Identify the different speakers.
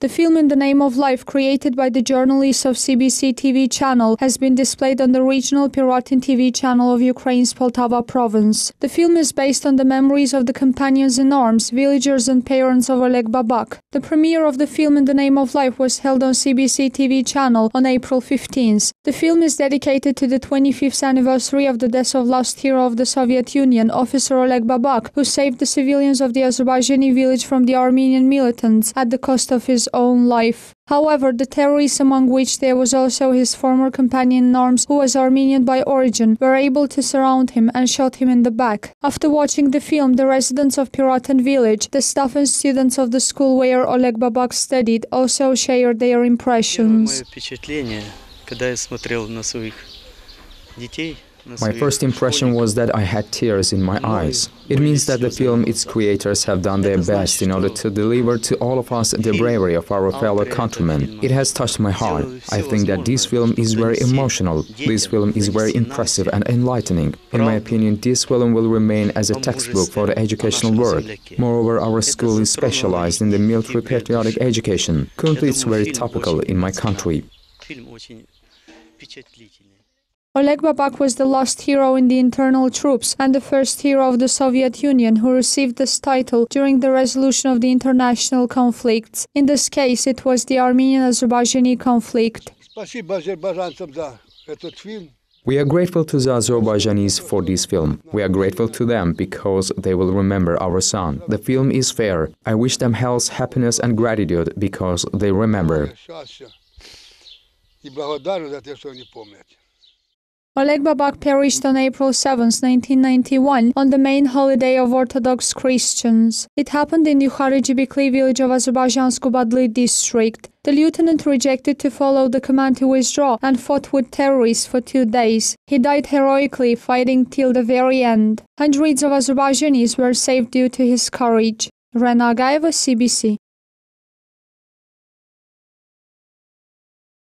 Speaker 1: The film In the Name of Life, created by the journalists of CBC TV channel, has been displayed on the regional Piratin TV channel of Ukraine's Poltava province. The film is based on the memories of the companions in arms, villagers and parents of Oleg Babak. The premiere of the film In the Name of Life was held on CBC TV channel on April 15th. The film is dedicated to the 25th anniversary of the death of last hero of the Soviet Union, officer Oleg Babak, who saved the civilians of the Azerbaijani village from the Armenian militants at the cost of his own life. However, the terrorists, among which there was also his former companion Norms, who was Armenian by origin, were able to surround him and shot him in the back. After watching the film, the residents of Piratin village, the staff and students of the school where Oleg Babak studied, also shared their impressions.
Speaker 2: My first impression was that I had tears in my eyes. It means that the film, its creators have done their best in order to deliver to all of us the bravery of our fellow countrymen. It has touched my heart. I think that this film is very emotional. This film is very impressive and enlightening. In my opinion, this film will remain as a textbook for the educational world. Moreover, our school is specialized in the military patriotic education. Currently, it's very topical in my country.
Speaker 1: Oleg Babak was the last hero in the internal troops and the first hero of the Soviet Union who received this title during the resolution of the international conflicts. In this case, it was the Armenian-Azerbaijani conflict.
Speaker 2: We are grateful to the Azerbaijanis for this film. We are grateful to them because they will remember our son. The film is fair. I wish them health, happiness and gratitude because they remember.
Speaker 1: Oleg Babak perished on April 7, 1991, on the main holiday of Orthodox Christians. It happened in Yukhari Jibikli village of Azerbaijan's Kubadli district. The lieutenant rejected to follow the command to withdraw and fought with terrorists for two days. He died heroically, fighting till the very end. Hundreds of Azerbaijanis were saved due to his courage. Rana Aghayeva, CBC.